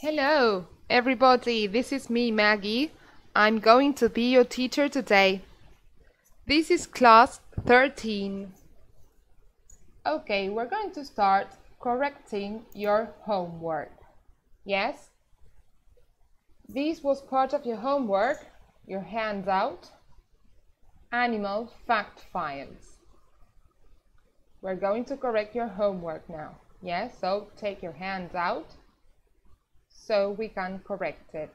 Hello, everybody. This is me, Maggie. I'm going to be your teacher today. This is class 13. Okay, we're going to start correcting your homework. Yes? This was part of your homework, your handout, animal fact files. We're going to correct your homework now. Yes, so take your hands out so we can correct it.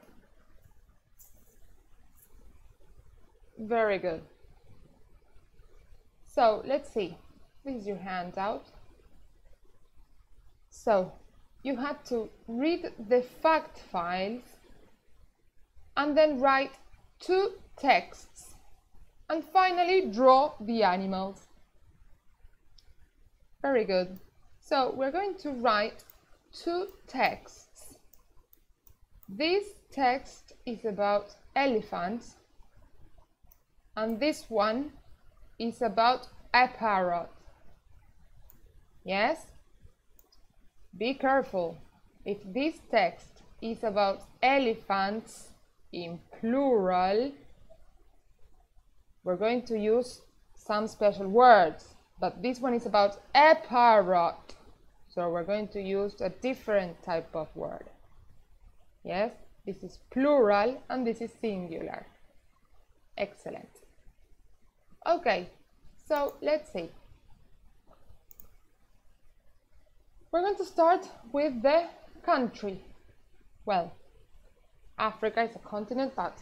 Very good. So let's see. This is your handout. So you had to read the fact files and then write two texts and finally draw the animals. Very good. So we're going to write two texts. This text is about elephants and this one is about a parrot. Yes? Be careful. If this text is about elephants in plural, we're going to use some special words. But this one is about a parrot. So we're going to use a different type of word. Yes, this is plural and this is singular. Excellent. Okay, so let's see. We're going to start with the country. Well, Africa is a continent, but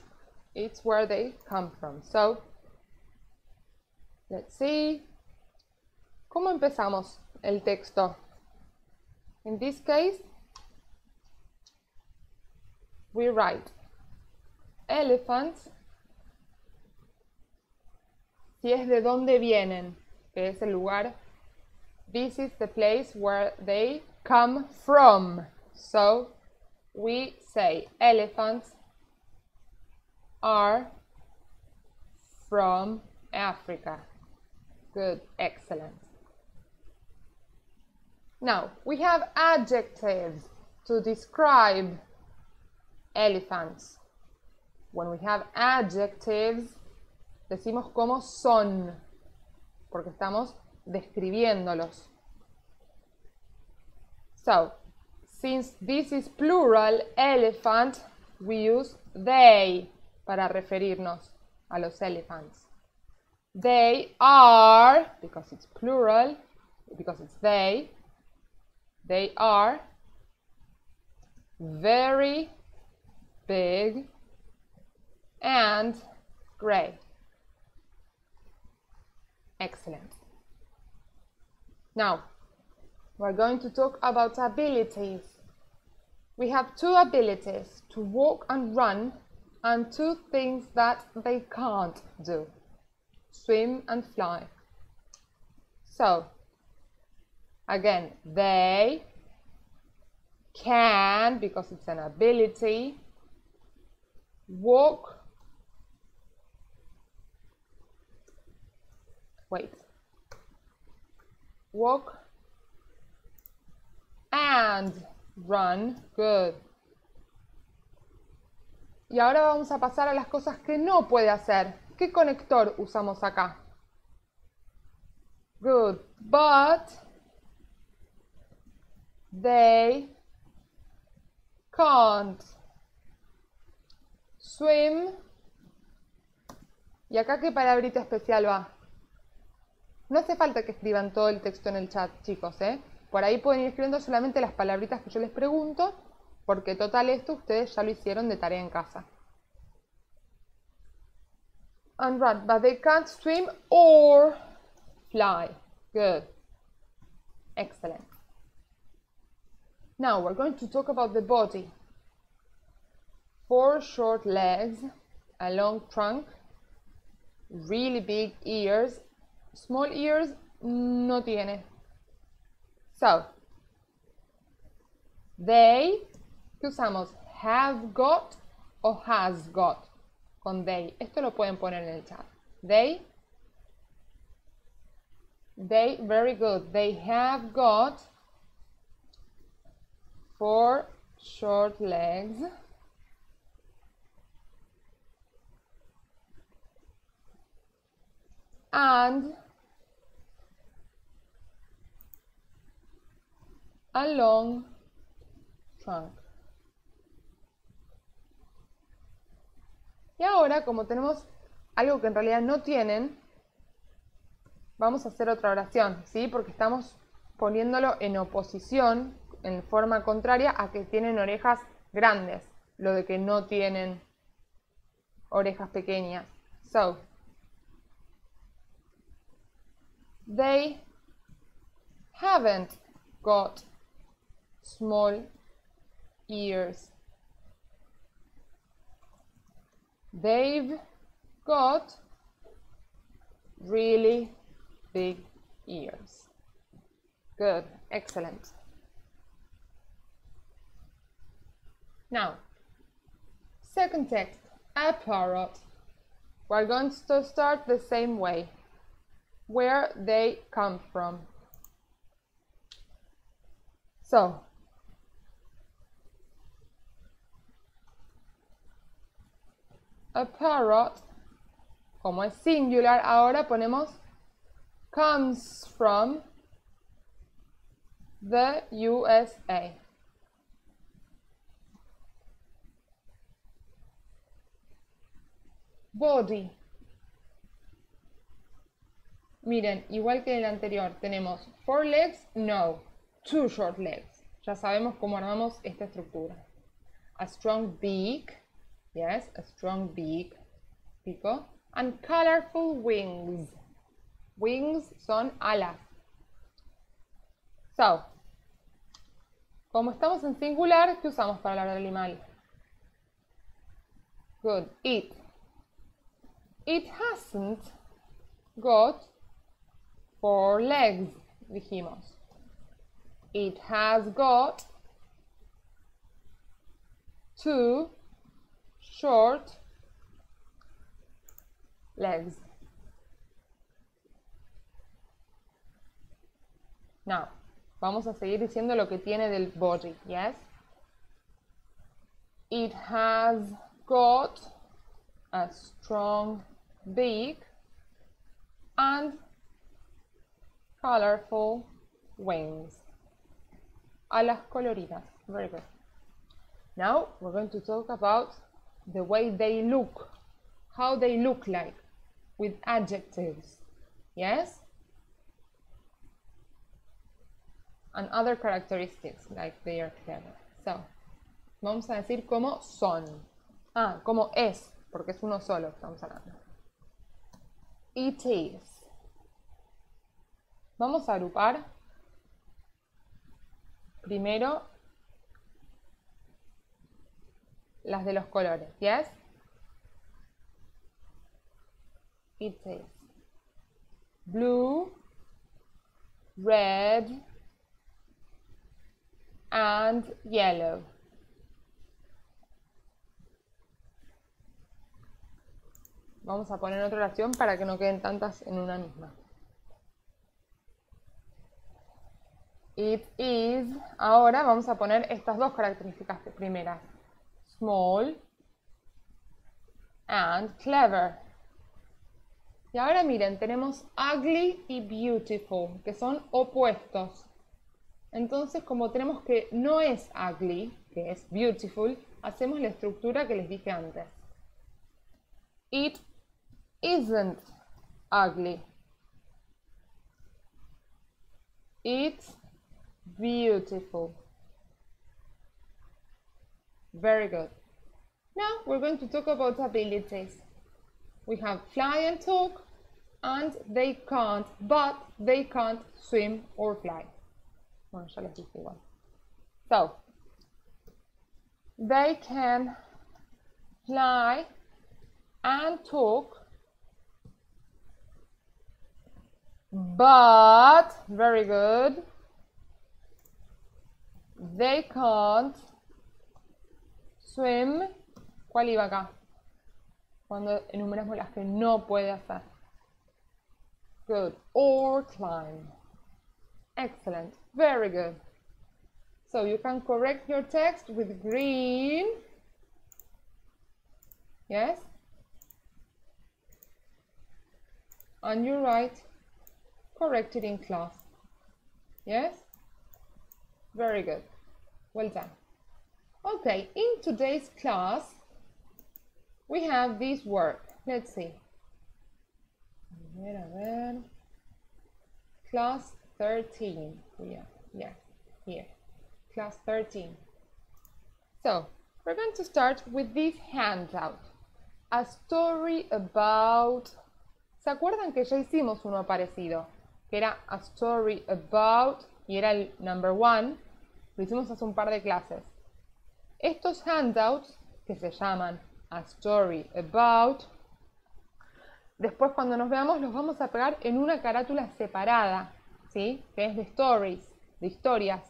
it's where they come from. So, let's see. ¿Cómo empezamos el texto? In this case, we write elephants si es de dónde vienen, que es el lugar. This is the place where they come from. So we say elephants are from Africa. Good, excellent. Now, we have adjectives to describe elephants. When we have adjectives, decimos cómo son, porque estamos describiéndolos. So, since this is plural elephant, we use they para referirnos a los elephants. They are, because it's plural, because it's they, they are very big and gray. Excellent. Now, we're going to talk about abilities. We have two abilities, to walk and run, and two things that they can't do, swim and fly. So, again, they can, because it's an ability, walk. Wait. Walk. And run. Good. Y ahora vamos a pasar a las cosas que no puede hacer. ¿qué conector usamos acá? good. But they can't swim y acá qué palabrita especial va no hace falta que escriban todo el texto en el chat, chicos, ¿eh? Por ahí pueden ir escribiendo solamente las palabritas que yo les pregunto, porque total esto ustedes ya lo hicieron de tarea en casa. And run, but they can't swim or fly. Good. Excellent. Now we're going to talk about the body. Four short legs, a long trunk, really big ears, Small ears no tiene. So, they, ¿qué usamos? Have got o has got con they. Esto lo pueden poner en el chat. They, they, very good. They have got four short legs. And a long trunk. Y ahora, como tenemos algo que en realidad no tienen, vamos a hacer otra oración, ¿sí? Porque estamos poniéndolo en oposición, en forma contraria a que tienen orejas grandes, lo de que no tienen orejas pequeñas. So, they haven't got small ears. They've got really big ears. Good, excellent. Now, second text, a parrot. We're going to start the same way. Where they come from. So, a parrot, como es singular, ahora ponemos comes from the USA. Body. Miren, igual que el anterior, tenemos four legs, no, two short legs. Ya sabemos cómo armamos esta estructura. A strong beak, yes, a strong beak, pico, and colorful wings. Wings son alas. So, como estamos en singular, ¿qué usamos para hablar del animal? Good. It. It hasn't got four legs, dijimos. It has got two short legs. Now, vamos a seguir diciendo lo que tiene del body, yes? It has got a strong beak and colorful wings. Alas coloridas. Very good. Now we're going to talk about the way they look, how they look like with adjectives. Yes? And other characteristics like they are clever. So, vamos a decir cómo son. Ah, cómo es, porque es uno solo, estamos hablando. It is. Vamos a agrupar primero las de los colores, ¿yes? It is blue, red, and yellow. Vamos a poner otra oración para que no queden tantas en una misma. It is. Ahora vamos a poner estas dos características primeras. Small and clever. Y ahora miren, tenemos ugly y beautiful, que son opuestos. Entonces, como tenemos que no es ugly, que es beautiful, hacemos la estructura que les dije antes. It isn't ugly. It's beautiful. Very good. Now we're going to talk about abilities. We have fly and talk, and they can't, but they can't swim or fly. So, they can fly and talk, but, very good, they can't swim. ¿Cuál iba acá? Cuando enumeramos las que no puede hacer. Good. Or climb. Excellent. Very good. So you can correct your text with green. Yes? And you write correct it in class. Yes? Very good. Well done. Okay, in today's class, we have this work. Let's see. A ver, a ver. Class 13. Yeah, yeah, here. Class 13. So, we're going to start with this handout. A story about... ¿Se acuerdan que ya hicimos uno parecido? Que era A Story About y era el number one. Lo hicimos hace un par de clases. Estos handouts, que se llaman A Story About, después cuando nos veamos los vamos a pegar en una carátula separada, ¿sí? Que es de stories, de historias.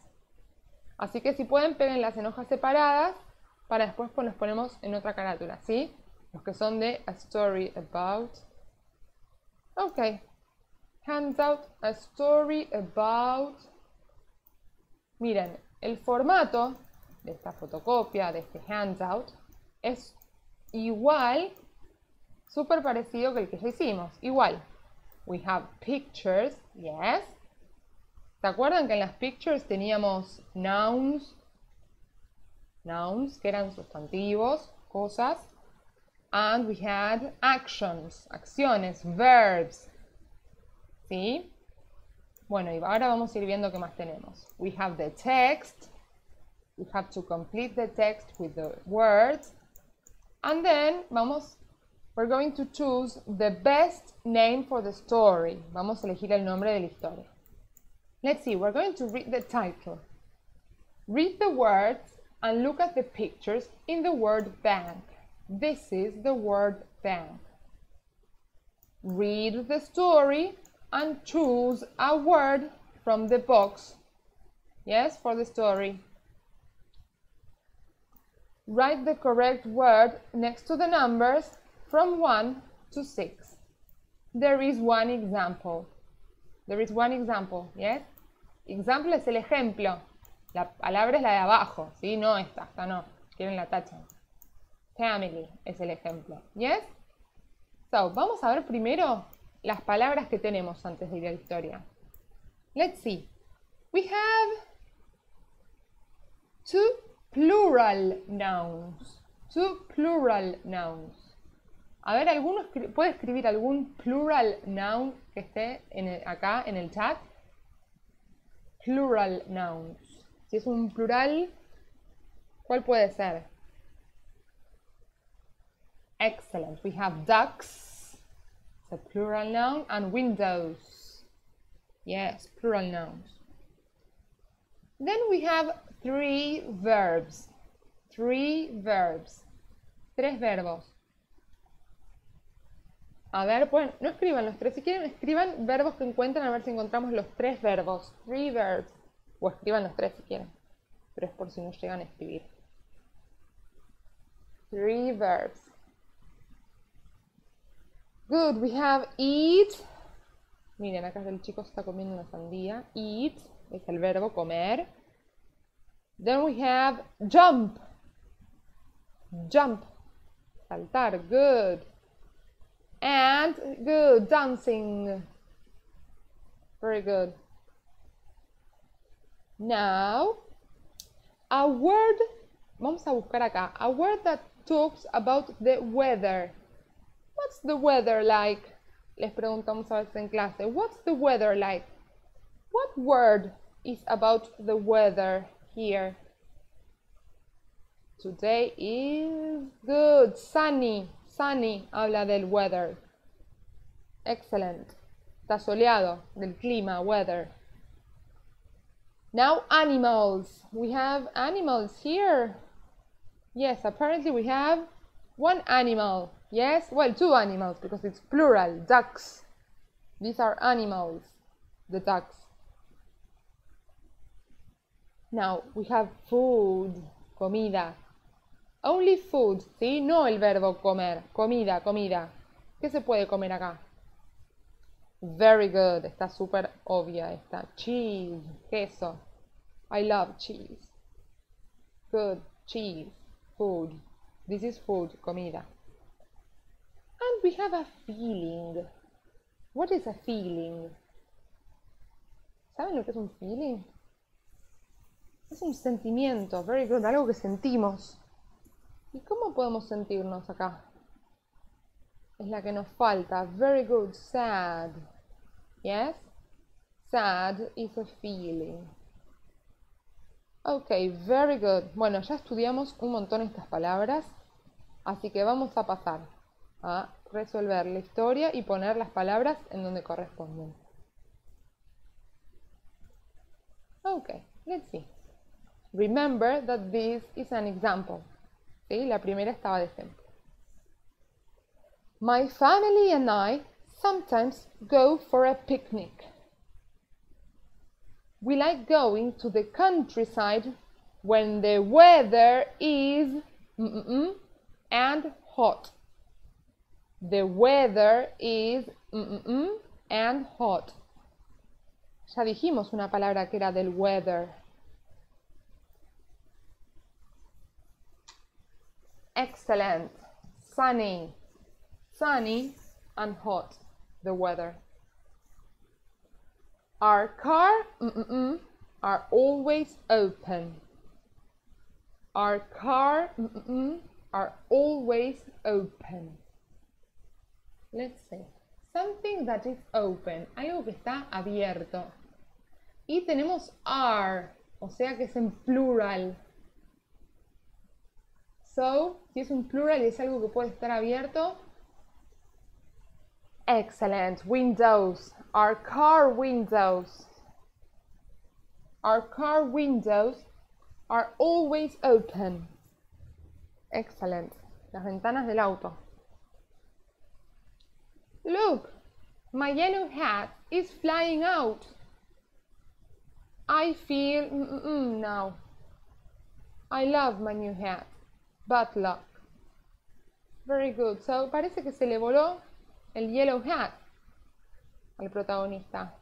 Así que si pueden, peguenlas en hojas separadas para después pues los ponemos en otra carátula, ¿sí? Los que son de A Story About. Ok. Handout, A Story About. Miren, el formato de esta fotocopia, de este handout, es igual, súper parecido que el que ya hicimos. Igual. We have pictures, yes. ¿Se acuerdan que en las pictures teníamos nouns? Nouns, que eran sustantivos, cosas. And we had actions, acciones, verbs. ¿Sí? Bueno, y ahora vamos a ir viendo qué más tenemos. We have the text. We have to complete the text with the words. And then vamos, we're going to choose the best name for the story. Vamos a elegir el nombre de la historia. Let's see, we're going to read the title. Read the words and look at the pictures in the word bank. This is the word bank. Read the story and choose a word from the box. Yes, for the story. Write the correct word next to the numbers from 1 to 6. There is one example. There is one example, yes? Example es el ejemplo. La palabra es la de abajo, ¿sí? No esta, esta no. Quieren la tacha. Family es el ejemplo, yes? So, vamos a ver primero las palabras que tenemos antes de ir a la historia. Let's see. We have two plural nouns. Two plural nouns. A ver, ¿alguno puede escribir algún plural noun que esté en acá en el chat? Plural nouns. Si es un plural, ¿cuál puede ser? Excellent. We have ducks. A plural noun. And windows. Yes, plural nouns. Then we have three verbs. Three verbs. Tres verbos. A ver, pues no escriban los tres. Si quieren, escriban verbos que encuentran a ver si encontramos los tres verbos. Three verbs. O escriban los tres si quieren. Pero es por si no llegan a escribir. Three verbs. Good, we have eat. Miren, acá el chico está comiendo una sandía. Eat es el verbo comer. Then we have jump. Jump. Saltar. Good. And good. Dancing. Very good. Now, a word. Vamos a buscar acá. A word that talks about the weather. What's the weather like? Les preguntamos a veces en clase. What's the weather like? What word is about the weather? here. Today is good, sunny, sunny, habla del weather. Excellent. Está soleado, del clima, weather. Now animals. We have animals here. Yes, apparently we have one animal. Yes, well, two animals because it's plural, ducks. These are animals, the ducks. Now we have food, comida. Only food, ¿sí? No el verbo comer, comida, comida. ¿Qué se puede comer acá? Very good, está súper obvia esta. Cheese, queso. I love cheese. Good. Cheese. Food. This is food. Comida. We have a feeling. What is a feeling? ¿Saben lo que es un feeling? Es un sentimiento, very good, algo que sentimos. ¿Y cómo podemos sentirnos acá? Es la que nos falta. Very good, sad. Yes? Sad is a feeling. Ok, very good. Bueno, ya estudiamos un montón estas palabras, así que vamos a pasar a resolver la historia y poner las palabras en donde corresponden. Okay, let's see. Remember that this is an example. ¿Sí? La primera estaba de ejemplo. My family and I sometimes go for a picnic. We like going to the countryside when the weather is mm -mm -mm and hot. The weather is and hot. Ya dijimos una palabra que era del weather. Excellent. Sunny. Sunny and hot. The weather. Our car mm -mm -mm, are always open. Our car are always open. Let's see. Something that is open. Algo que está abierto. Y tenemos are, o sea que es en plural. So, si es un plural es algo que puede estar abierto. Excellent. Windows. Our car windows. Our car windows are always open. Excellent. Las ventanas del auto. Look, my yellow hat is flying out. I feel mm -mm now. I love my new hat. Bad luck. Very good. So, parece que se le voló el yellow hat al protagonista.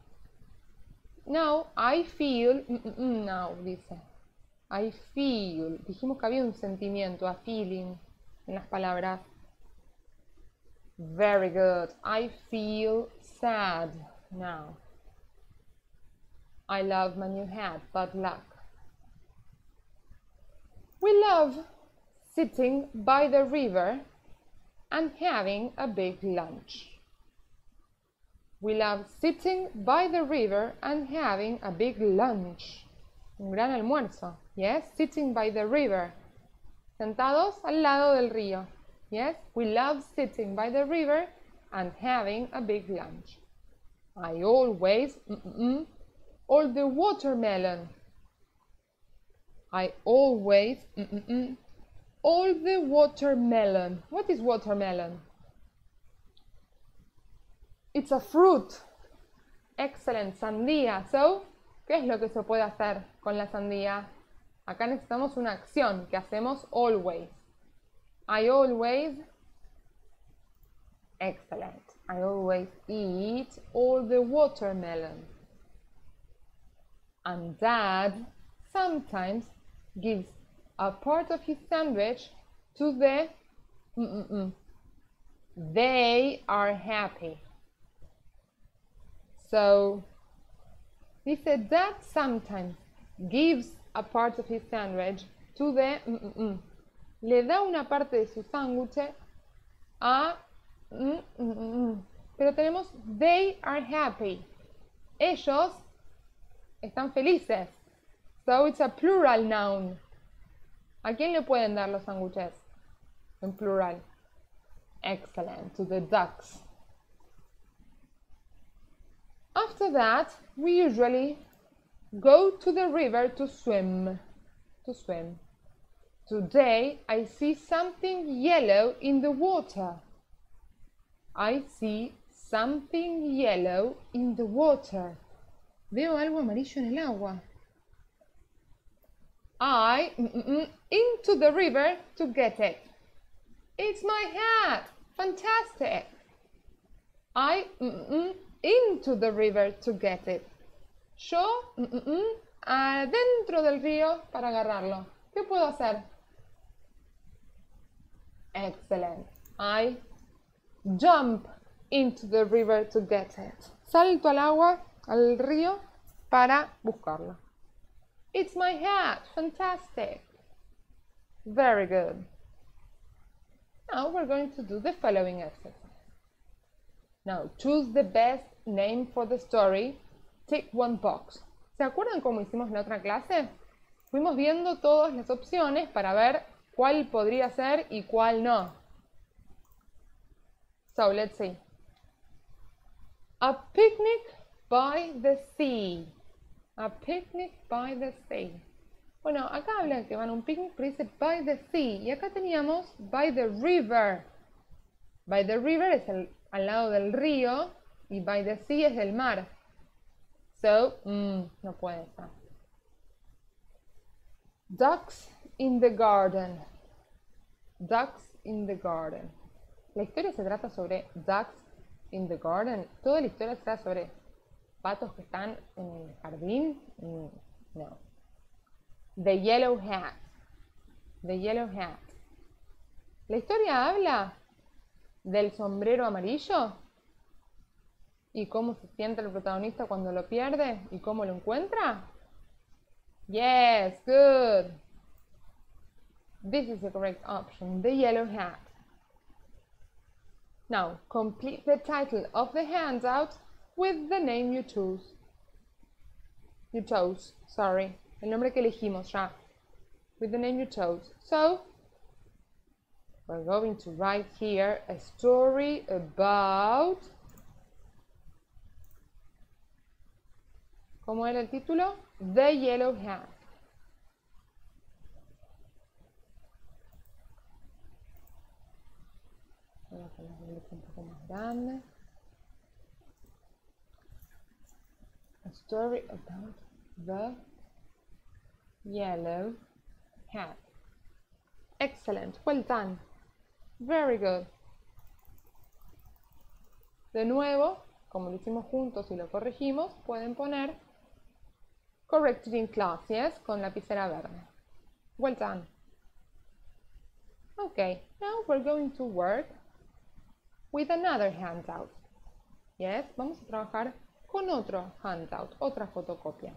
Now, I feel mm now, dice. I feel. Dijimos que había un sentimiento, a feeling en las palabras. Very good. I feel sad now. I love my new hat. Bad luck. We love sitting by the river and having a big lunch. We love sitting by the river and having a big lunch. Un gran almuerzo. Yes, sitting by the river. Sentados al lado del río. Yes, we love sitting by the river and having a big lunch. I always mm -mm, all the watermelon. I always mm all the watermelon. What is watermelon? It's a fruit. Excellent. Sandía. So, ¿qué es lo que se puede hacer con la sandía? Acá necesitamos una acción que hacemos always. I always, excellent. I always eat all the watermelon. And dad sometimes gives a part of his sandwich to the mm -mm -mm. they are happy. So he said that sometimes gives a part of his sandwich to the le da una parte de su sándwich a pero tenemos they are happy. Ellos están felices. So it's a plural noun. ¿a quién le pueden dar los sándwiches en plural. Excellent. To the ducks. After that we usually go to the river to swim. To swim Today I see something yellow in the water. I see something yellow in the water. Veo algo amarillo en el agua. I mm, mm, mm, into the river to get it. It's my hat. Fantastic. I into the river to get it. Yo adentro del río para agarrarlo. ¿Qué puedo hacer? Excellent. I jump into the river to get it. Salto al agua, al río, para buscarlo. It's my hat. Fantastic. Very good. Now we're going to do the following exercise. Now choose the best name for the story. Tick one box. ¿Se acuerdan cómo hicimos en la otra clase? Fuimos viendo todas las opciones para ver cuál podría ser y cuál no. So let's see. A picnic by the sea. A picnic by the sea. Bueno, acá habla que van a un picnic, pero dice by the sea. Y acá teníamos by the river. By the river es al lado del río y by the sea es del mar. So, mm, no puede ser. Ducks in the garden. Ducks in the garden. La historia se trata sobre ducks in the garden. Toda la historia se trata sobre patos que están en el jardín. No. The yellow hat. The yellow hat. La historia habla del sombrero amarillo y cómo se siente el protagonista cuando lo pierde y cómo lo encuentra. Yes, good. This is the correct option, the yellow hat. Now, complete the title of the handout with the name you choose. You chose, sorry. El nombre que elegimos ya. With the name you chose. So, we're going to write here a story about... ¿Cómo era el título? The Yellow Hat. Grande. A story about the yellow hat. Excellent. Well done. Very good. De nuevo, como lo hicimos juntos y lo corregimos, pueden poner corrected in class, yes, con lapicera verde. Well done. Okay, now we're going to work with another handout. Yes, vamos a trabajar con otro handout, otra fotocopia.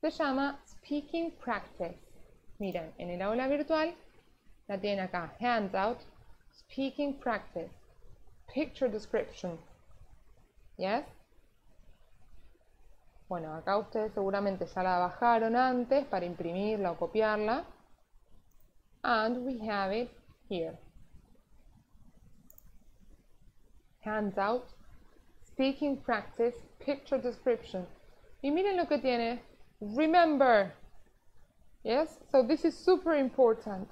Se llama Speaking Practice. Miren, en el aula virtual la tienen acá, handout, Speaking Practice, Picture Description. Yes? Bueno, acá ustedes seguramente ya la bajaron antes para imprimirla o copiarla. And we have it here. Handout, Speaking Practice, Picture Description. Y miren lo que tiene. Remember. Yes, so this is super important.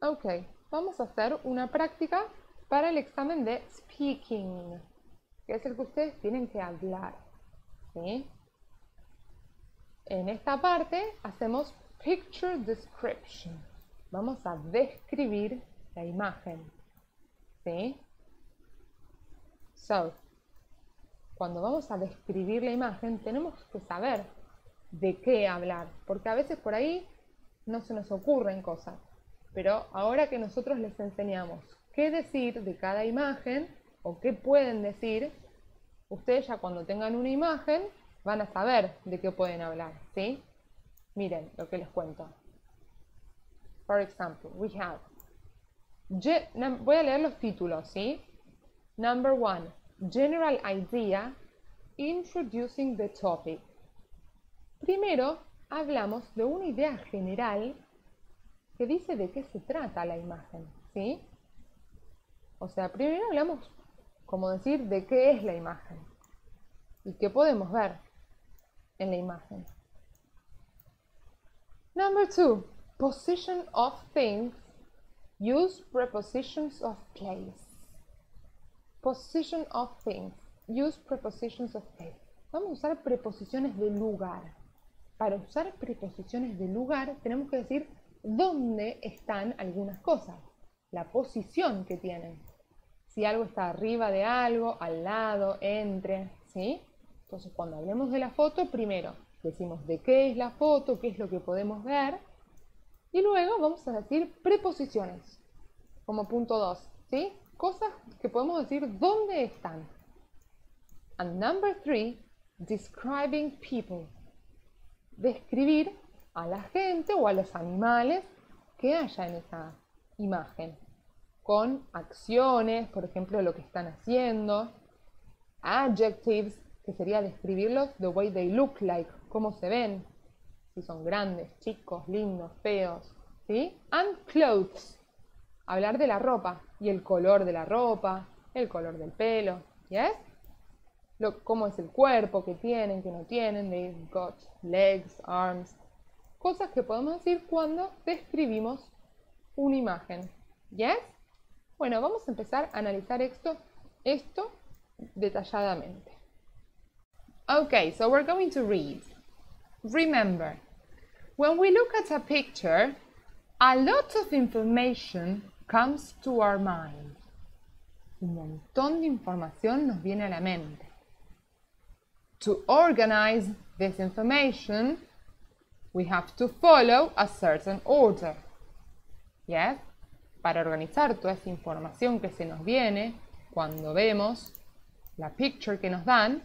Ok, vamos a hacer una práctica para el examen de speaking, que es el que ustedes tienen que hablar. ¿sí? En esta parte hacemos picture description. Vamos a describir la imagen. ¿sí? So, cuando vamos a describir la imagen tenemos que saber de qué hablar, porque a veces por ahí no se nos ocurren cosas. Pero ahora que nosotros les enseñamos qué decir de cada imagen o qué pueden decir, ustedes ya cuando tengan una imagen van a saber de qué pueden hablar, ¿sí? Miren lo que les cuento. For example, we have... Voy a leer los títulos, ¿sí? Number one, General Idea, Introducing the Topic. Primero, hablamos de una idea general que dice de qué se trata la imagen, ¿sí? O sea, primero hablamos, como decir, de qué es la imagen y qué podemos ver en la imagen. Number two, position of things. Use prepositions of place. Position of things. Use prepositions of place. Vamos a usar preposiciones de lugar. Para usar preposiciones de lugar tenemos que decir dónde están algunas cosas, la posición que tienen. Si algo está arriba de algo, al lado, entre, ¿sí? Entonces, cuando hablemos de la foto, primero, decimos de qué es la foto, qué es lo que podemos ver. Y luego vamos a decir preposiciones, como punto 2, ¿sí? Cosas que podemos decir dónde están. And number 3, describing people. Describir a la gente o a los animales que haya en esa imagen. Con acciones, por ejemplo, lo que están haciendo. Adjectives, que sería describirlos the way they look like, cómo se ven, si son grandes, chicos, lindos, feos, ¿sí? And clothes, hablar de la ropa y el color de la ropa, el color del pelo, ¿yes? Lo, cómo es el cuerpo, que tienen, que no tienen, they've got legs, arms, cosas que podemos decir cuando describimos una imagen, ¿yes? Bueno, vamos a empezar a analizar esto, esto detalladamente. Okay, so we're going to read. Remember, when we look at a picture, a lot of information comes to our mind. Un montón de información nos viene a la mente. To organize this information, we have to follow a certain order. Yes? Para organizar toda esa información que se nos viene cuando vemos la picture que nos dan,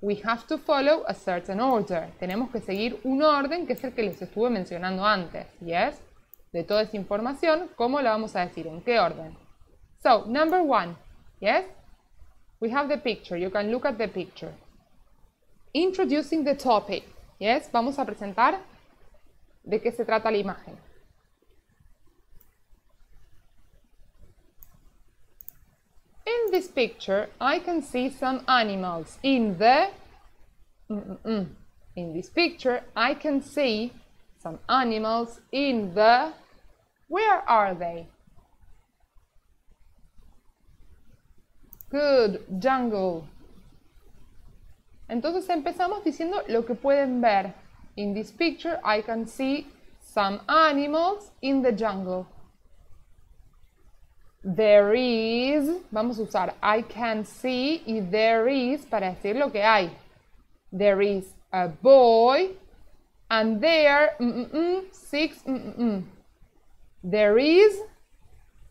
we have to follow a certain order. Tenemos que seguir un orden que es el que les estuve mencionando antes. Yes? De toda esa información, ¿cómo la vamos a decir? ¿En qué orden? So, number one. Yes? We have the picture. You can look at the picture. Introducing the topic. Yes? Vamos a presentar de qué se trata la imagen. In this picture, I can see some animals. In the in this picture, I can see some animals in the where are they? Good, jungle. Entonces empezamos diciendo lo que pueden ver. In this picture, I can see some animals in the jungle. There is, vamos a usar I can see y there is para decir lo que hay. There is a boy and there mm, mm, mm, six mm, mm, There is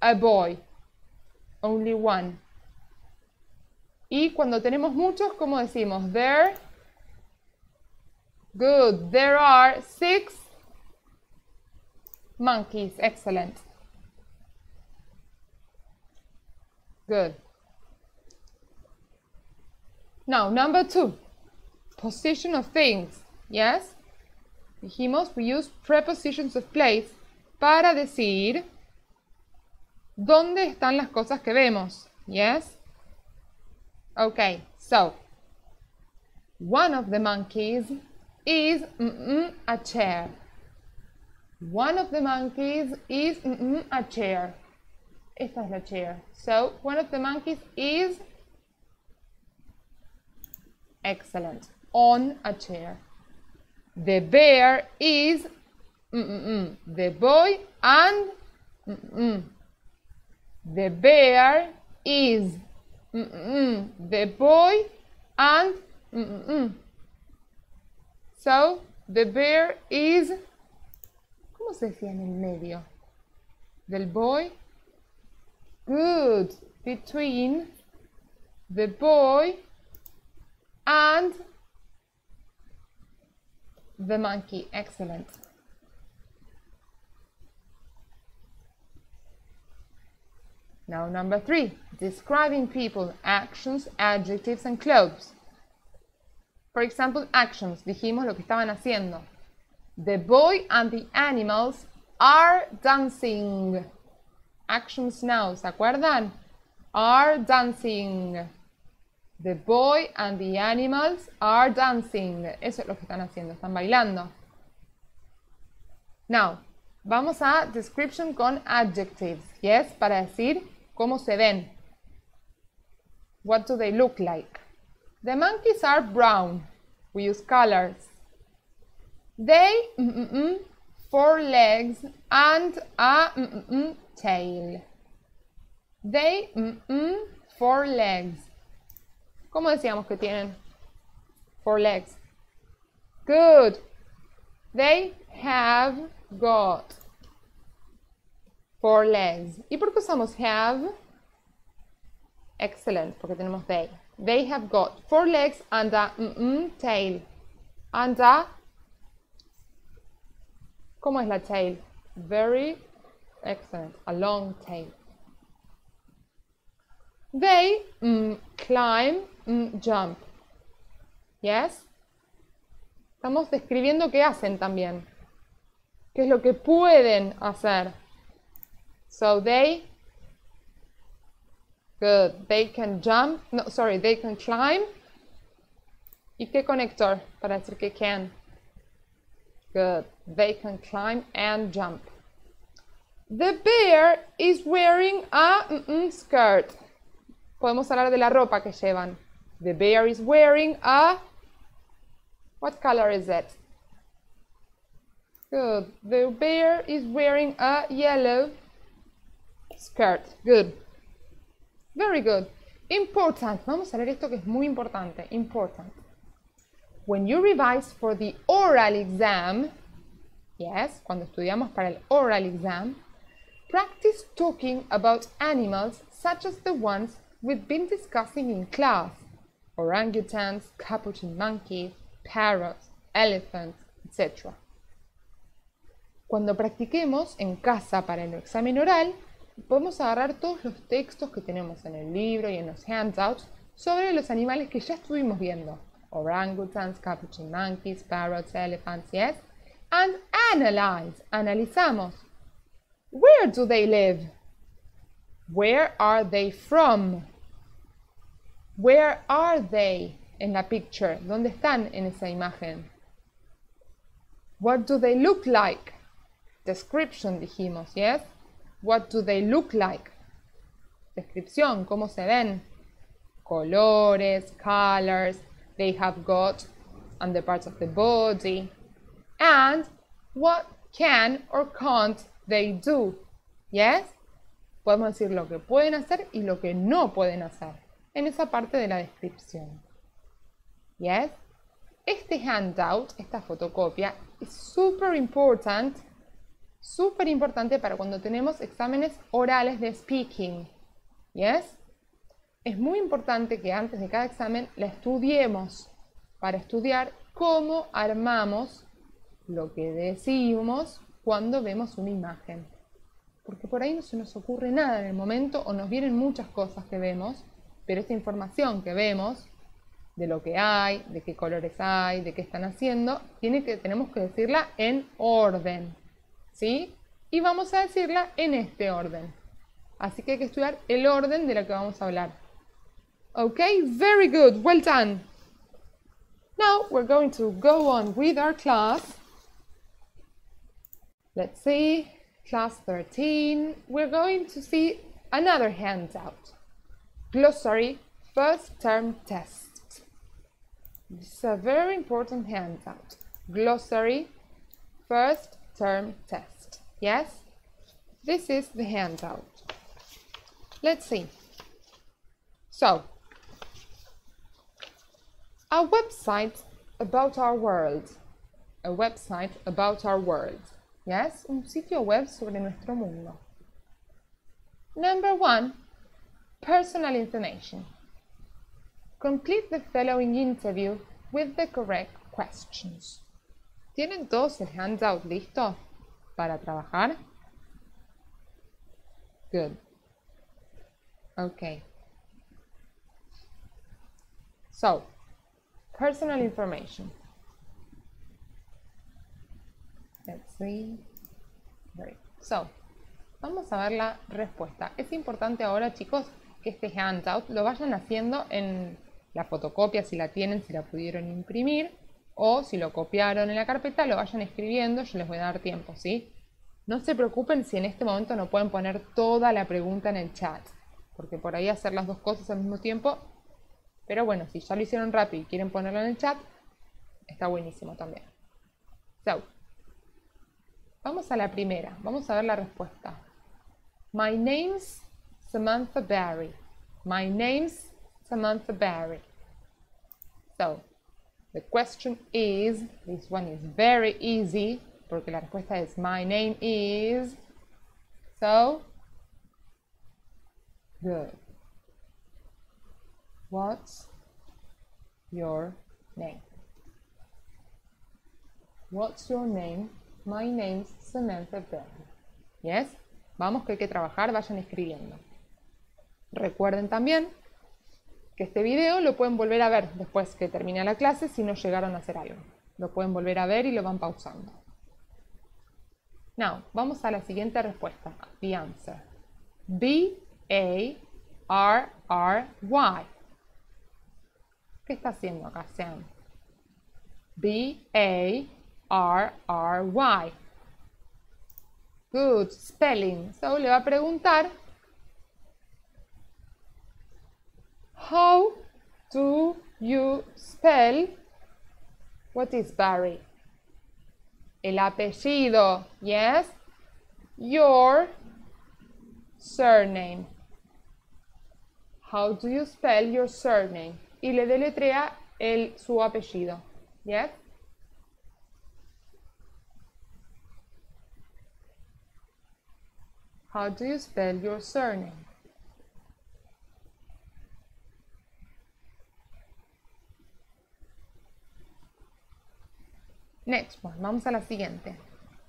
a boy. Only one. Y cuando tenemos muchos, ¿cómo decimos? There. Good. There are six monkeys. Excellent. Good. Now, number two, position of things. Yes? Dijimos, we use prepositions of place para decir dónde están las cosas que vemos. Yes? Okay, so, one of the monkeys is mm -mm, a chair. One of the monkeys is mm a chair. Esta es la chair. So, one of the monkeys is excellent on a chair. The bear is mm, mm, the boy and the bear is the boy and so the bear is ¿cómo se decía en el medio? del boy Good. Between the boy and the monkey. Excellent. Now number three, describing people, actions, adjectives and clothes. For example, actions, dijimos lo que estaban haciendo. The boy and the animals are dancing. actions now, ¿se acuerdan? Are dancing. The boy and the animals are dancing. Eso es lo que están haciendo, están bailando. Now, vamos a description con adjectives, yes, para decir cómo se ven. What do they look like? The monkeys are brown. We use colors. They, mm -mm -mm, four legs and a tail. They, mm, mm, four legs. ¿Cómo decíamos que tienen? Four legs. Good. They have got four legs. ¿Y por qué usamos have? Excellent, porque tenemos they. They have got four legs and a mm -mm tail. And a... ¿Cómo es la tail? Very excellent. A long tail. They mm, climb, jump. Yes? Estamos describiendo qué hacen también. ¿Qué es lo que pueden hacer? So they Good. They can jump. No, sorry, they can climb. ¿Y qué conector para decir que can? Good. They can climb and jump. The bear is wearing a mm -mm, skirt. Podemos hablar de la ropa que llevan. The bear is wearing a... What color is it? Good. The bear is wearing a yellow skirt. Good. Very good. Important. Vamos a leer esto que es muy importante. Important. When you revise for the oral exam, yes, cuando estudiamos para el oral exam, practice talking about animals such as the ones we've been discussing in class. Orangutans, capuchin monkeys, parrots, elephants, etc. Cuando practiquemos en casa para el examen oral, podemos agarrar todos los textos que tenemos en el libro y en los handouts sobre los animales que ya estuvimos viendo. Orangutans, capuchin monkeys, parrots, elephants, yes? And analyze. Analizamos. Where do they live? Where are they from? Where are they in la picture? ¿Dónde están en esa imagen? What do they look like? Description dijimos, yes? What do they look like? Descripción, ¿cómo se ven? Colores, colors, they have got on the parts of the body. And what can or can't they do? Yes? Podemos decir lo que pueden hacer y lo que no pueden hacer en esa parte de la descripción. Yes? Este handout, esta fotocopia, es super important súper importante para cuando tenemos exámenes orales de speaking. ¿Yes? Es muy importante que antes de cada examen la estudiemos para estudiar cómo armamos lo que decimos cuando vemos una imagen. Porque por ahí no se nos ocurre nada en el momento o nos vienen muchas cosas que vemos, pero esta información que vemos de lo que hay, de qué colores hay, de qué están haciendo, tiene que, tenemos que decirla en orden. ¿Sí? Y vamos a decirla en este orden. Así que hay que estudiar el orden de la que vamos a hablar. Okay, very good, well done. Now we're going to go on with our class. Let's see, class 13. We're going to see another handout. Glossary, first term test. This is a very important handout. Glossary, first term test. Yes? This is the handout. Let's see. So, a website about our world. A website about our world. Yes? Un sitio web sobre nuestro mundo. Number one, personal information. Complete the following interview with the correct questions. ¿Tienen todos el handout listo para trabajar? Good. Okay. So, personal information. Let's see. Great. So, vamos a ver la respuesta. Es importante ahora, chicos, que este handout lo vayan haciendo en la fotocopia, si la tienen, si la pudieron imprimir o si lo copiaron en la carpeta, lo vayan escribiendo, yo les voy a dar tiempo, ¿sí? No se preocupen si en este momento no pueden poner toda la pregunta en el chat, porque por ahí hacer las dos cosas al mismo tiempo, pero bueno, si ya lo hicieron rápido y quieren ponerlo en el chat, está buenísimo también. So, vamos a la primera, vamos a ver la respuesta. My name's Samantha Barry. My name's Samantha Barry. So, The question is, this one is very easy, porque la respuesta es my name is. So, good. What's your name? What's your name? My name's Samantha. Yes? Vamos que hay que trabajar, vayan escribiendo. Recuerden también este video lo pueden volver a ver después que termine la clase si no llegaron a hacer algo. Lo pueden volver a ver y lo van pausando. Now, vamos a la siguiente respuesta. The answer. B A R R Y. ¿Qué está haciendo acá? B A R R Y. Good spelling. So le va a preguntar How do you spell what is Barry? El apellido, yes? Your surname. How do you spell your surname? Y le deletrea el, su apellido, yes? How do you spell your surname? Next one, vamos a la siguiente.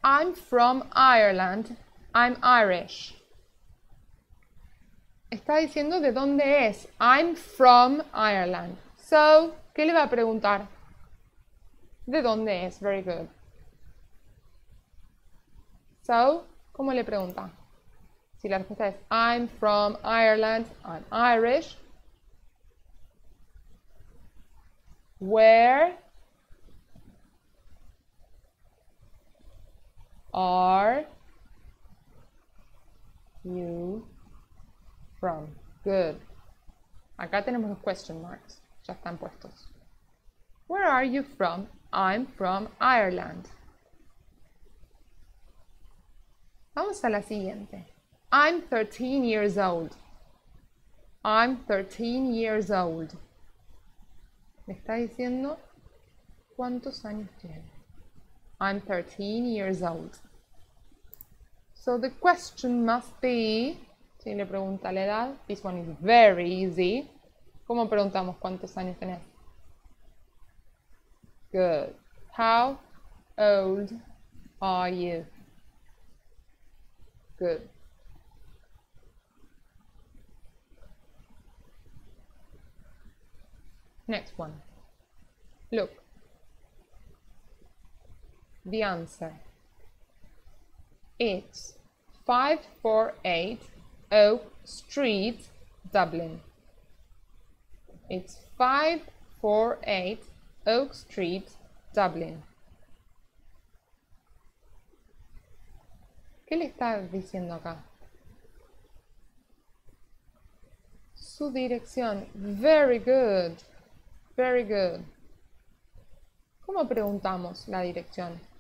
I'm from Ireland. I'm Irish. Está diciendo de dónde es. I'm from Ireland. So, ¿qué le va a preguntar? ¿De dónde es? Very good. So, ¿cómo le pregunta? Si la respuesta es I'm from Ireland, I'm Irish. Where are you from? Good. Acá tenemos los question marks. Ya están puestos. Where are you from? I'm from Ireland. Vamos a la siguiente. I'm 13 years old. I'm 13 years old. Me está diciendo cuántos años tiene. I'm 13 years old. So the question must be, si le pregunta la edad, this one is very easy. ¿Cómo preguntamos cuántos años tenés? Good. How old are you? Good. Next one. Look. The answer. It's 548 Oak Street, Dublin. It's 548 Oak Street, Dublin. ¿Qué le está diciendo acá? Su dirección. Very good. Very good. ¿Cómo preguntamos la dirección?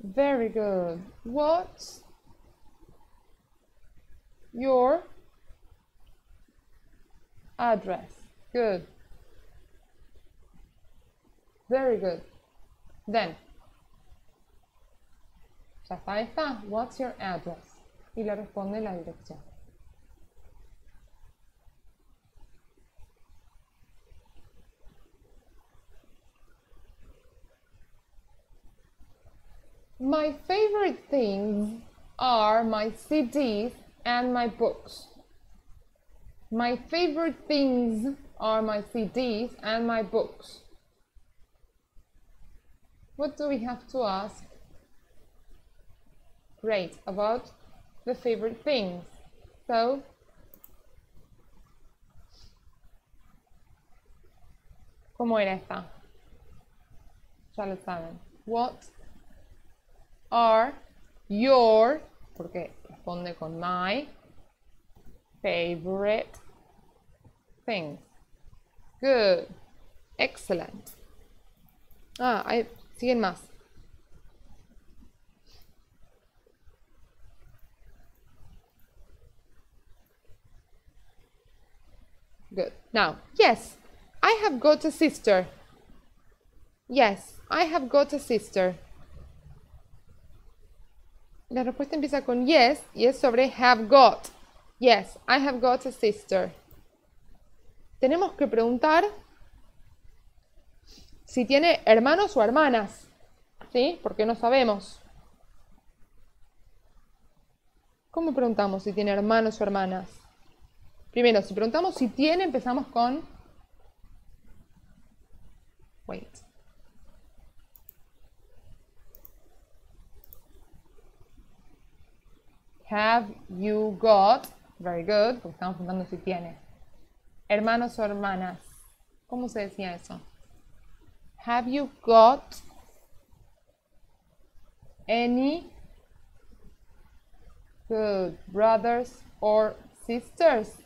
Very good. What's your address? Good. Very good. Then, ya está. What's your address? Y le responde la dirección. My favorite things are my CDs and my books. My favorite things are my CDs and my books. What do we have to ask? Great, about the favorite things. So, ¿cómo era esta? Ya lo saben. What are your, porque responde con my favorite things. Good. Excellent. Ah, hay, siguen más. Good. Now, yes, I have got a sister. Yes, I have got a sister. La respuesta empieza con yes y es sobre have got. Yes, I have got a sister. Tenemos que preguntar si tiene hermanos o hermanas. ¿Sí? Porque no sabemos. ¿Cómo preguntamos si tiene hermanos o hermanas? Primero, si preguntamos si tiene, empezamos con... Wait. Have you got? Very good, porque estamos preguntando si tiene. Hermanos o hermanas. ¿Cómo se decía eso? Have you got any good brothers or sisters?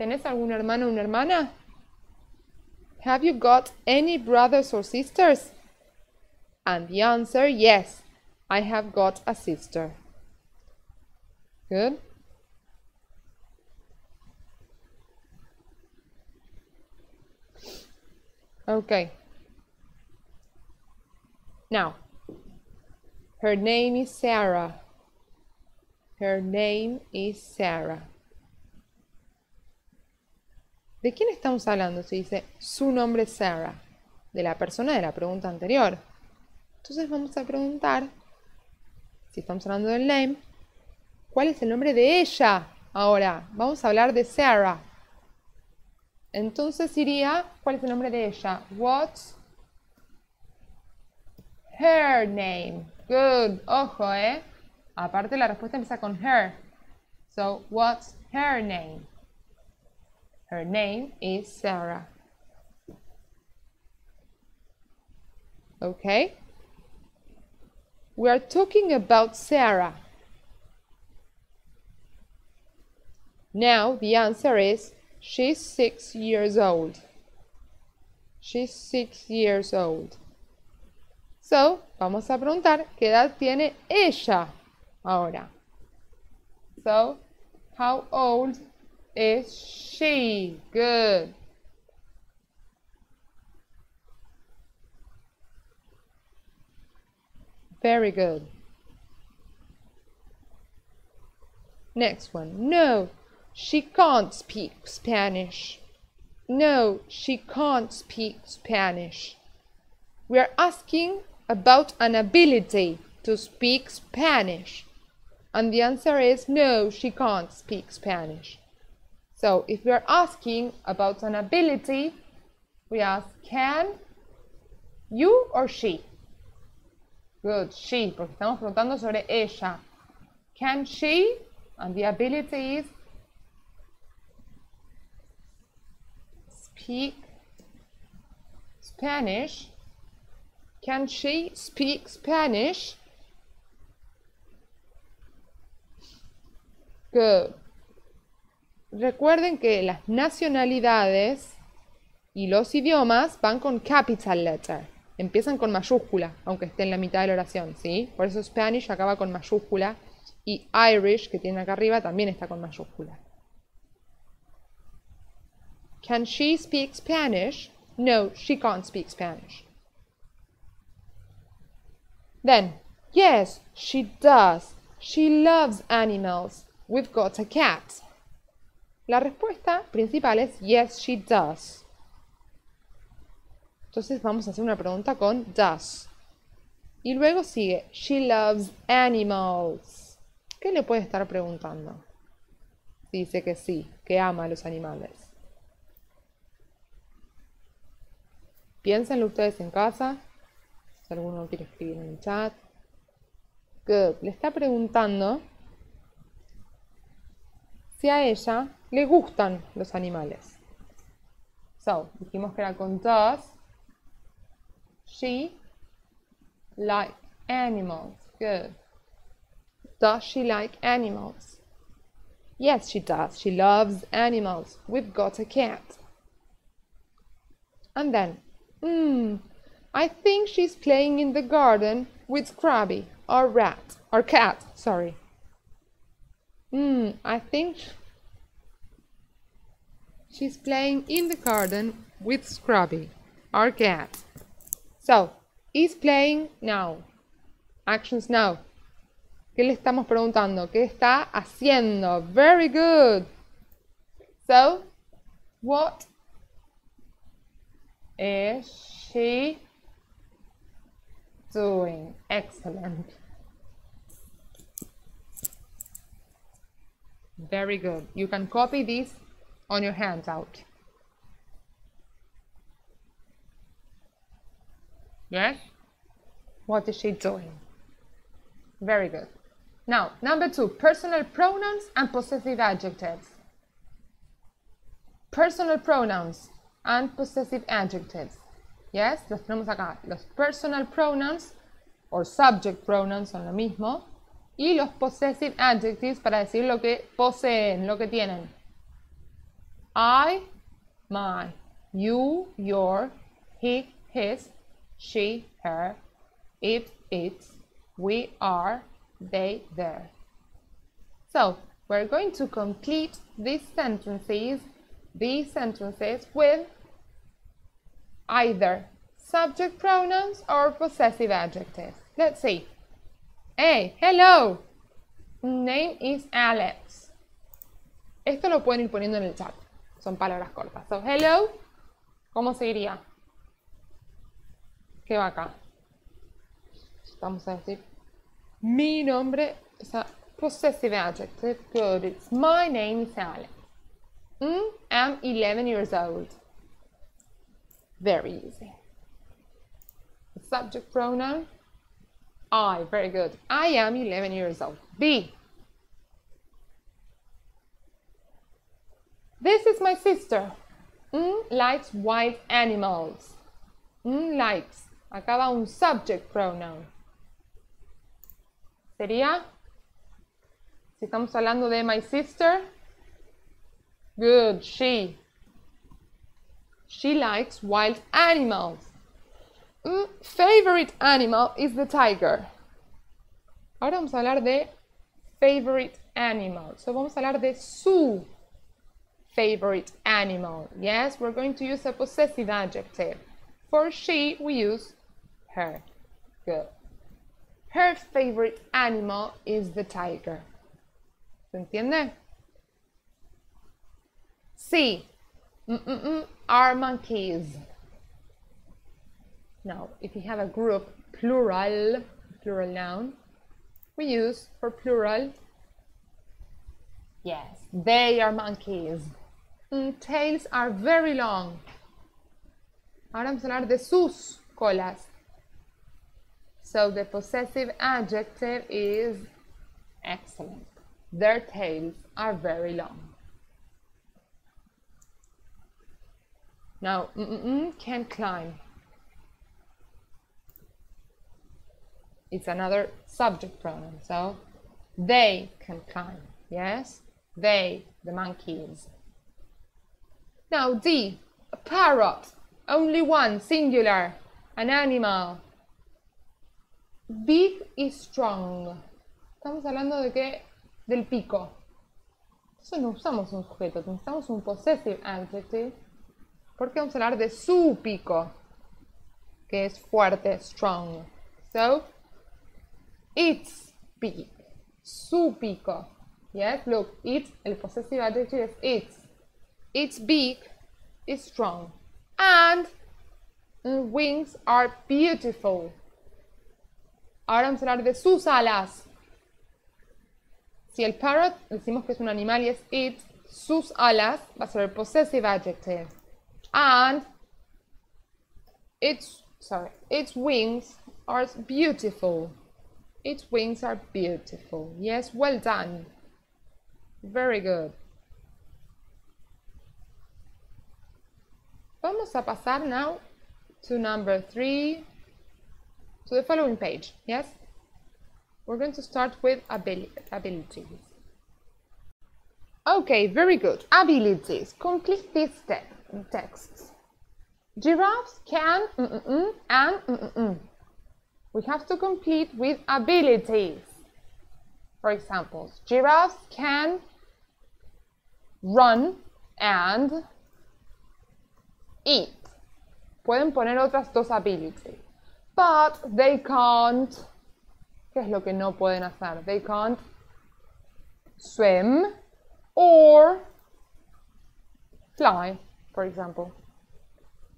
¿Tenés algún hermano o una hermana? Have you got any brothers or sisters? And the answer, yes, I have got a sister. Good. Okay. Now, her name is Sarah. Her name is Sarah. ¿De quién estamos hablando? Se dice su nombre es Sarah, de la persona de la pregunta anterior. Entonces vamos a preguntar, si estamos hablando del name, ¿cuál es el nombre de ella? Ahora, vamos a hablar de Sarah. Entonces iría, ¿cuál es el nombre de ella? What's her name? Good, ojo, ¿eh? Aparte la respuesta empieza con her. So, what's her name? Her name is Sarah. Okay? We are talking about Sarah. Now the answer is she's six years old. She's six years old. So, vamos a preguntar qué edad tiene ella ahora. So, how old is she? Good. Very good. Next one. No, she can't speak Spanish. No, she can't speak Spanish. We are asking about an ability to speak Spanish. And the answer is no, she can't speak Spanish. So if we are asking about an ability, we ask can you or she? Good, she, porque estamos preguntando sobre ella. Can she? And the ability is speak Spanish. Can she speak Spanish? Good. Recuerden que las nacionalidades y los idiomas van con capital letter. Empiezan con mayúscula, aunque esté en la mitad de la oración, ¿sí? Por eso Spanish acaba con mayúscula y Irish, que tiene acá arriba, también está con mayúscula. Can she speak Spanish? No, she can't speak Spanish. Then, yes, she does. She loves animals. We've got a cat. La respuesta principal es yes, she does. Entonces vamos a hacer una pregunta con does. Y luego sigue, she loves animals. ¿Qué le puede estar preguntando? Dice que sí, que ama a los animales. Piénsenlo ustedes en casa. Si alguno quiere escribir en el chat. Good. Le está preguntando si a ella le gustan los animales. So, dijimos que era con does. She like animals. Good. Does she like animals? Yes, she does. She loves animals. We've got a cat. And then, hmm, I think she's playing in the garden with Scrubby, our rat, our cat, sorry. Hmm, I think She's playing in the garden with Scrubby, our cat. So, is playing now. Actions now. ¿Qué le estamos preguntando? ¿Qué está haciendo? Very good. So, what is she doing? Excellent. Very good. You can copy this on your handout. Yes? What is she doing? Very good. Now, number two, personal pronouns and possessive adjectives. Personal pronouns and possessive adjectives. Yes, los tenemos acá. Los personal pronouns or subject pronouns son lo mismo. Y los possessive adjectives para decir lo que poseen, lo que tienen. I, my, you, your, he, his, she, her, it, its, we are, they, their. So, we're going to complete these sentences, these sentences with either subject pronouns or possessive adjectives. Let's see. Hey, hello. Name is Alex. Esto lo pueden ir poniendo en el chat. Son palabras cortas. So, hello. ¿Cómo se diría? ¿Qué va acá? Vamos a decir mi nombre a possessive adjective. Good. It's my name is Alex. Mm, I'm 11 years old. Very easy. The subject pronoun. I. Very good. I am 11 years old. B. This is my sister. Mm, likes wild animals. Mm, likes. Acá va un subject pronoun. Sería, si estamos hablando de my sister, good, she. She likes wild animals. Mm, favorite animal is the tiger. Ahora vamos a hablar de favorite animal. So vamos a hablar de su favorite animal. Yes, we're going to use a possessive adjective. For she, we use her. Good. Her favorite animal is the tiger. ¿Se entiende? Sí. Mm -mm -mm, are monkeys. Now, if you have a group, plural, plural noun, we use for plural, yes, they are monkeys. Mm, tails are very long. Ahora vamos a hablar de sus colas. So the possessive adjective is excellent. Their tails are very long. Now, mm -mm can climb. It's another subject pronoun. So they can climb. Yes, they, the monkeys. Now D, a parrot. Only one, singular, an animal. Big y strong. Estamos hablando de qué? Del pico. Entonces no usamos un sujeto, necesitamos un possessive adjective. Porque vamos a hablar de su pico, que es fuerte, strong. So, its big. Su pico. Yes, look, it, el possessive adjective es its. It's big, it's strong. And wings are beautiful. Ahora vamos a hablar de sus alas. Si el parrot decimos que es un animal y es it, sus alas va a ser el possessive adjective. And its sorry, its wings are beautiful. Its wings are beautiful. Yes, well done. Very good. Vamos a pasar now to number three to the following page, yes? We're going to start with abilities. Okay, very good. Abilities. Complete this te texts. Giraffes can mm -mm -mm, and we have to complete with abilities. For example, giraffes can run and eat. Pueden poner otras dos abilities. But they can't. ¿Qué es lo que no pueden hacer? They can't swim or fly, for example.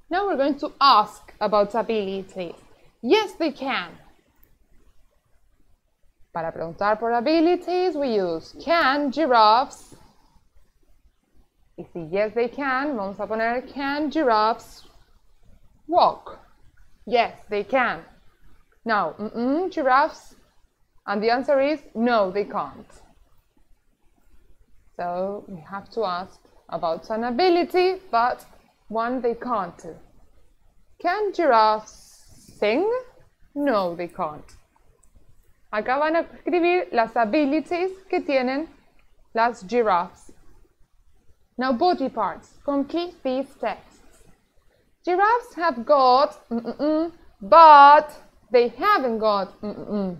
Now we're going to ask about abilities. Yes, they can. Para preguntar por abilities, we use can giraffes. Y si yes, they can, vamos a poner can giraffes walk. Yes, they can. Now, mm -mm, giraffes, and the answer is no, they can't. So we have to ask about an ability, but one they can't do. Can giraffes sing? No, they can't. Acá van a escribir las abilities que tienen las giraffes. Now body parts. Complete these texts. Giraffes have got, mm -mm, but they haven't got. Mm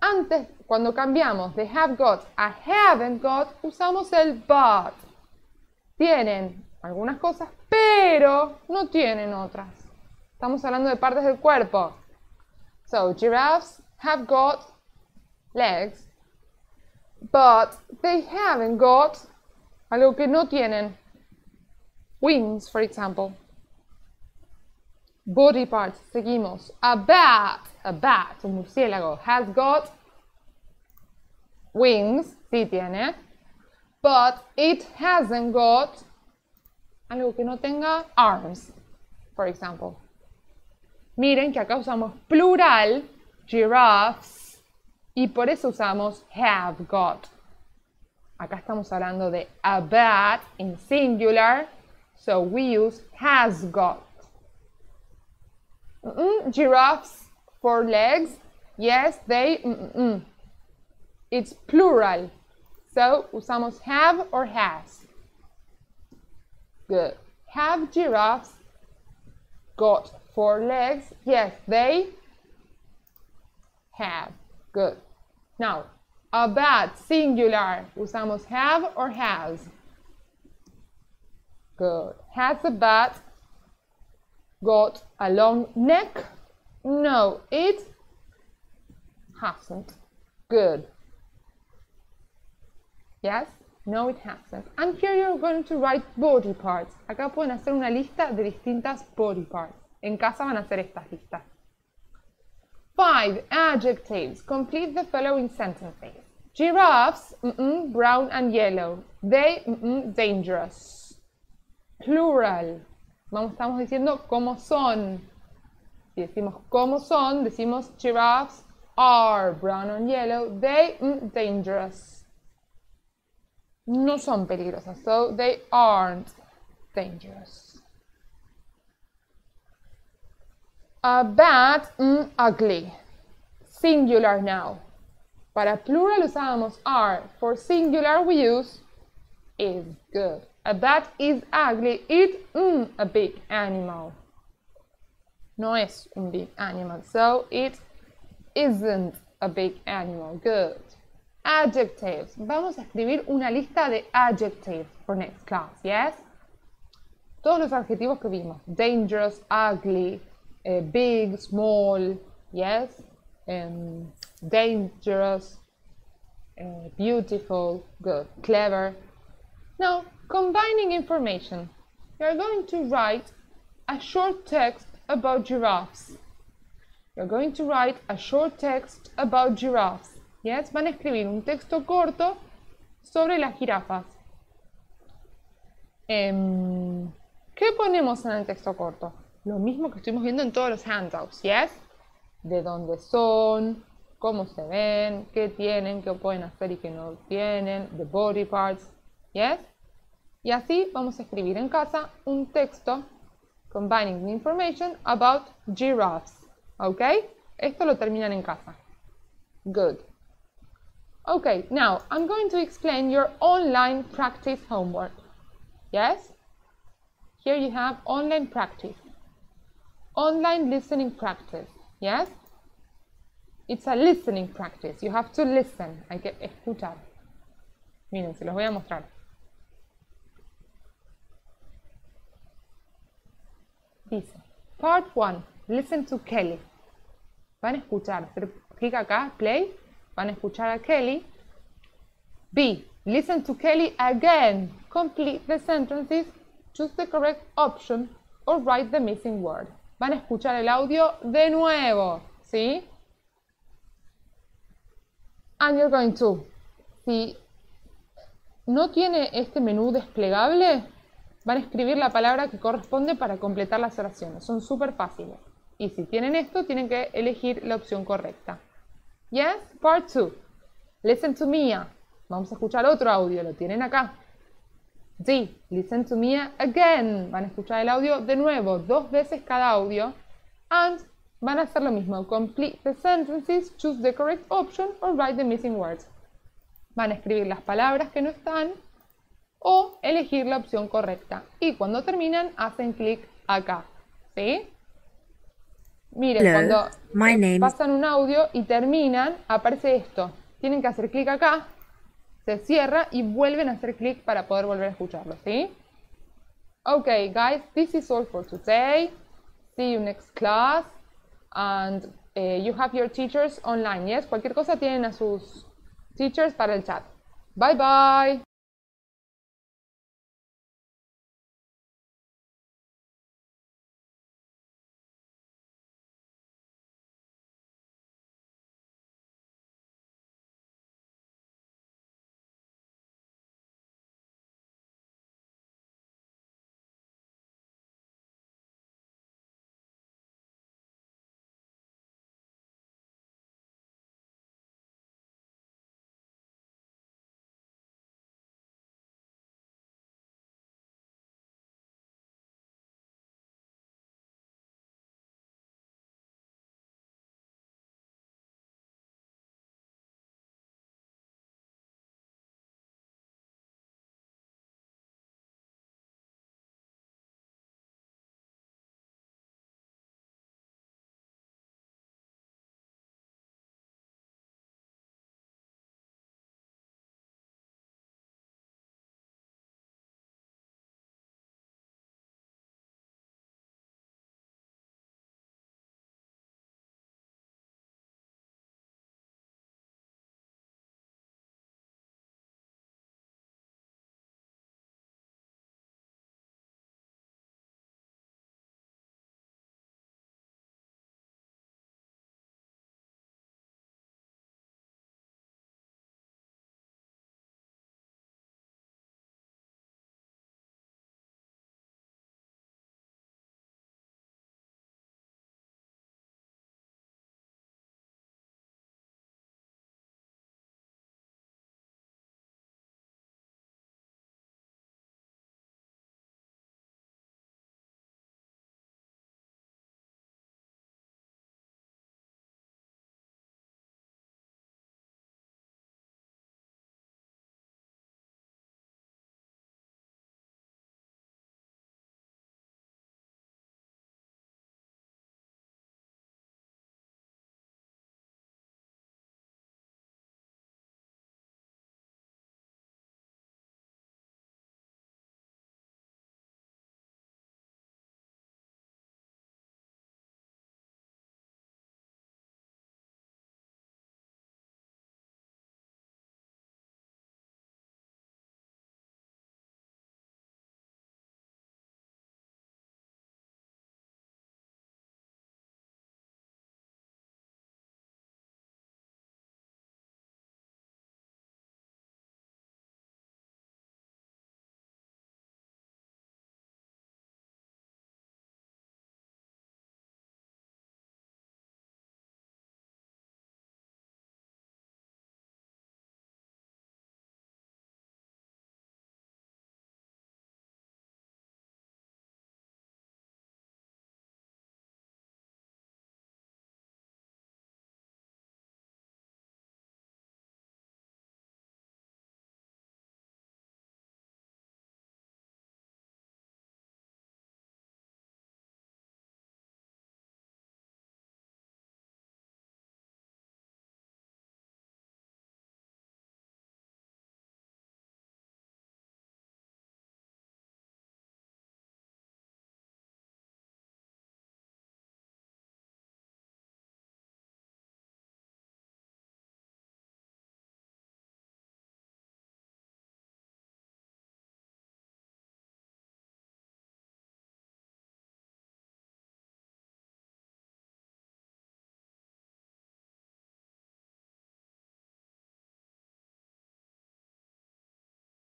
Antes, cuando cambiamos de have got a haven't got, usamos el but. Tienen algunas cosas, pero no tienen otras. Estamos hablando de partes del cuerpo. So, giraffes have got legs, but they haven't got algo que no tienen. Wings, for example. Body parts, seguimos. A bat, a bat, un murciélago, has got wings, sí tiene, but it hasn't got algo que no tenga arms, for example. Miren que acá usamos plural, giraffes, y por eso usamos have got. Acá estamos hablando de a bat in singular, so we use has got. Mm -mm, giraffes, four legs, yes, they, mm it's plural, so usamos have or has. Good. Have giraffes got four legs? Yes, they have. Good. Now, a bat, singular. Usamos have or has? Good. Has a bat got a long neck? No, it hasn't. Good. Yes? No, it hasn't. And here you're going to write body parts. Acá pueden hacer una lista de distintas body parts. En casa van a hacer estas listas. Five adjectives. Complete the following sentences. Giraffes, mm -mm, brown and yellow. They, mm dangerous. Plural. Vamos, estamos diciendo cómo son. Si decimos cómo son, decimos giraffes are brown and yellow. They, dangerous no son peligrosas, so they aren't dangerous. A bad, mm, ugly. Singular now. Para plural usábamos are. For singular we use is good. A bat is ugly. It's mm, a big animal. No es un big animal. So it isn't a big animal. Good. Adjectives. Vamos a escribir una lista de adjectives for next class, yes? Todos los adjetivos que vimos. Dangerous, ugly, uh, big, small, yes? Um, dangerous, uh, beautiful, good, clever. Now, combining information. You're going to write a short text about giraffes. You're going to write a short text about giraffes. Yes, van a escribir un texto corto sobre las jirafas. Em, ¿Qué ponemos en el texto corto? Lo mismo que estuvimos viendo en todos los handouts, ¿yes? De dónde son, cómo se ven, qué tienen, qué pueden hacer y qué no tienen, the body parts, ¿yes? Y así vamos a escribir en casa un texto combining the information about giraffes, ¿ok? Esto lo terminan en casa. Good. Okay, now I'm going to explain your online practice homework. Yes? Here you have online practice. Online listening practice. Yes? It's a listening practice. You have to listen. Hay que escuchar. Miren, se los voy a mostrar. Dice, Part 1, listen to Kelly. Van a escuchar, clic acá, play, van a escuchar a Kelly. B, listen to Kelly again. Complete the sentences, choose the correct option or write the missing word. Van a escuchar el audio de nuevo, ¿sí? And you're going to, si no tiene este menú desplegable, van a escribir la palabra que corresponde para completar las oraciones. Son súper fáciles. Y si tienen esto, tienen que elegir la opción correcta. Yes, part 2. Listen to Mia. Vamos a escuchar otro audio, lo tienen acá. D. Listen to Mia again. Van a escuchar el audio de nuevo, dos veces cada audio. And van a hacer lo mismo. Complete the sentences, choose the correct option or write the missing words. Van a escribir las palabras que no están o elegir la opción correcta. Y cuando terminan, hacen clic acá. ¿Sí? Miren, Hello, cuando my eh, name pasan un audio y terminan, aparece esto. Tienen que hacer clic acá, se cierra y vuelven a hacer clic para poder volver a escucharlo, ¿sí? Okay, guys, this is all for today. See you next class. And eh, you have your teachers online, yes? Cualquier cosa tienen a sus teachers para el chat. Bye bye.